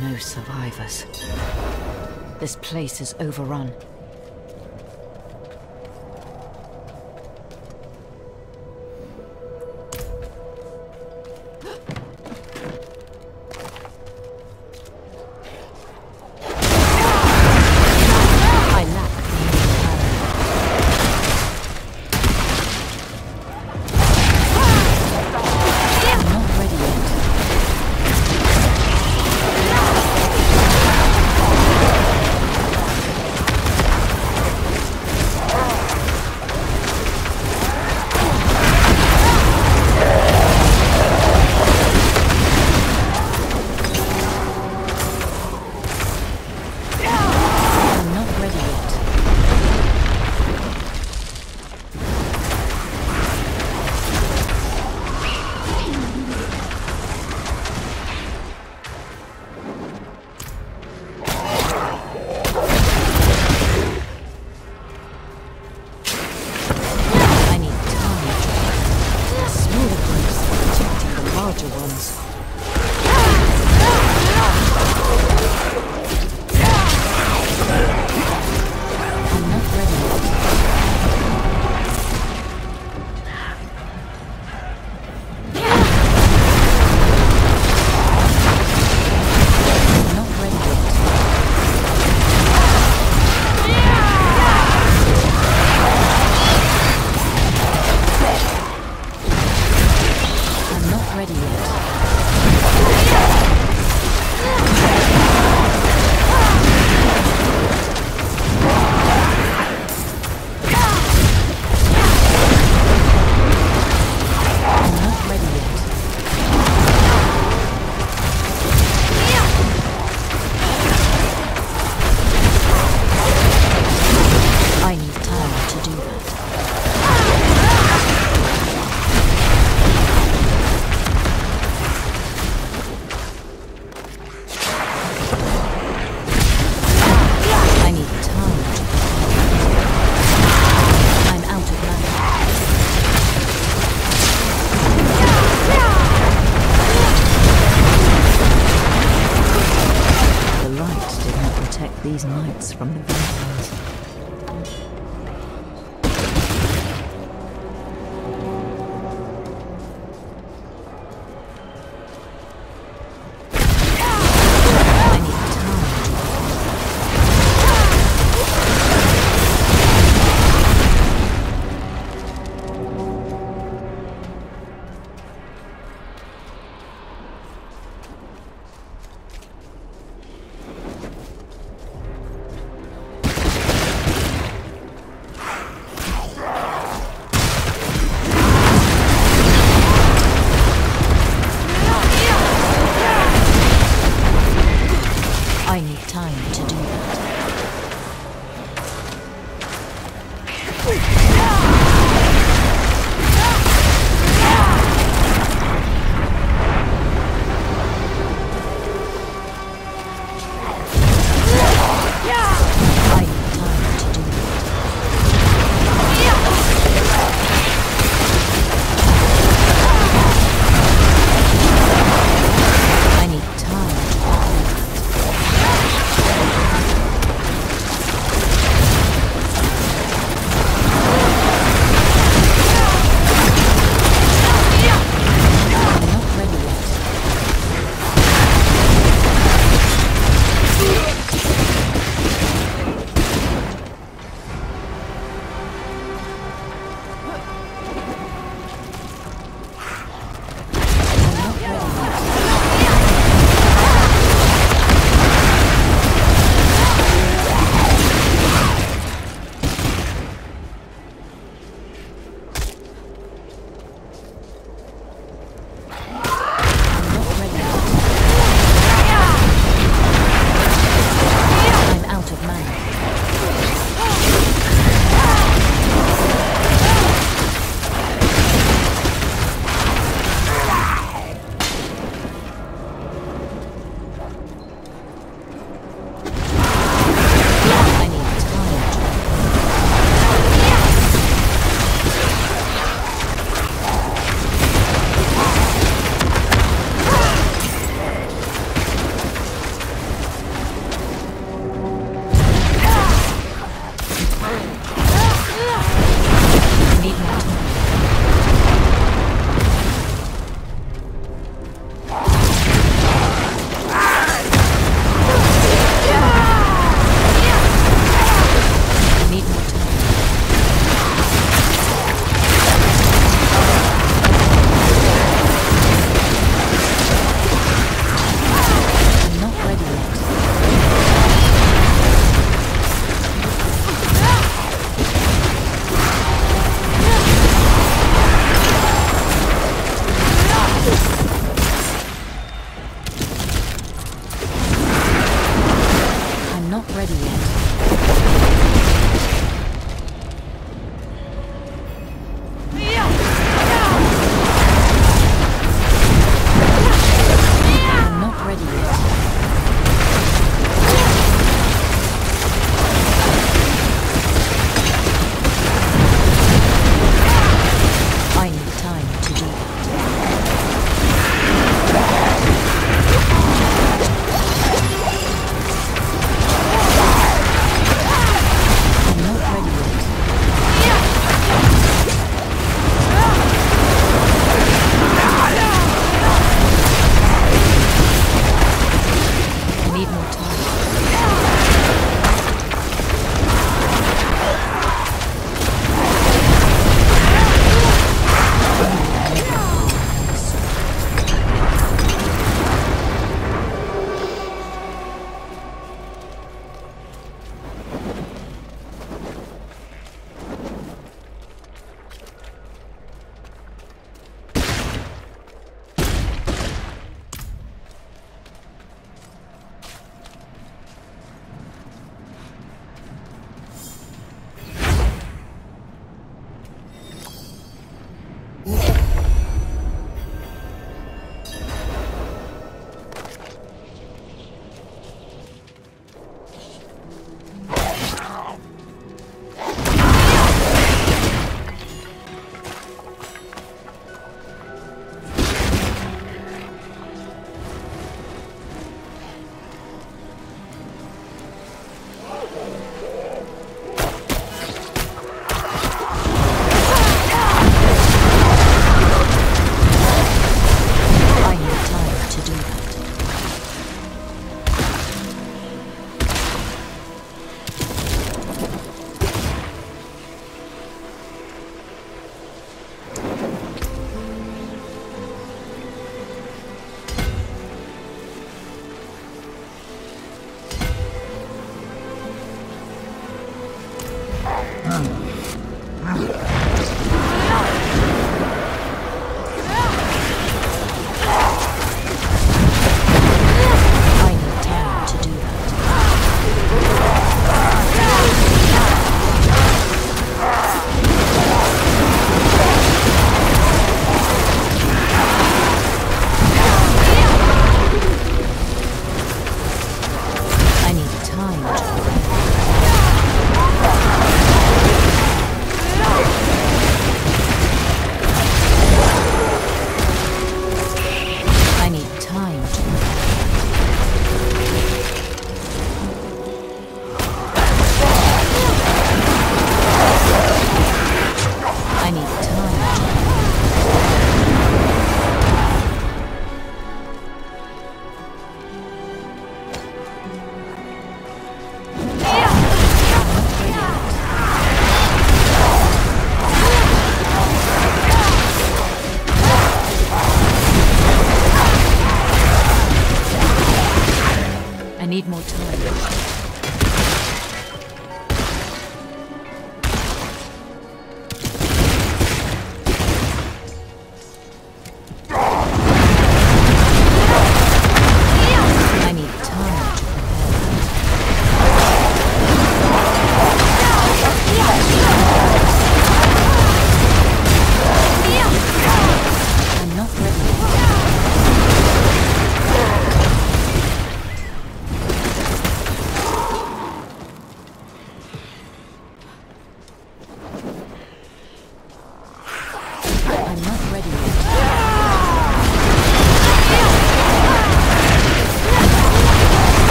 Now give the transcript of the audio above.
No survivors. This place is overrun. ready yet.